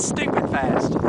stupid fast.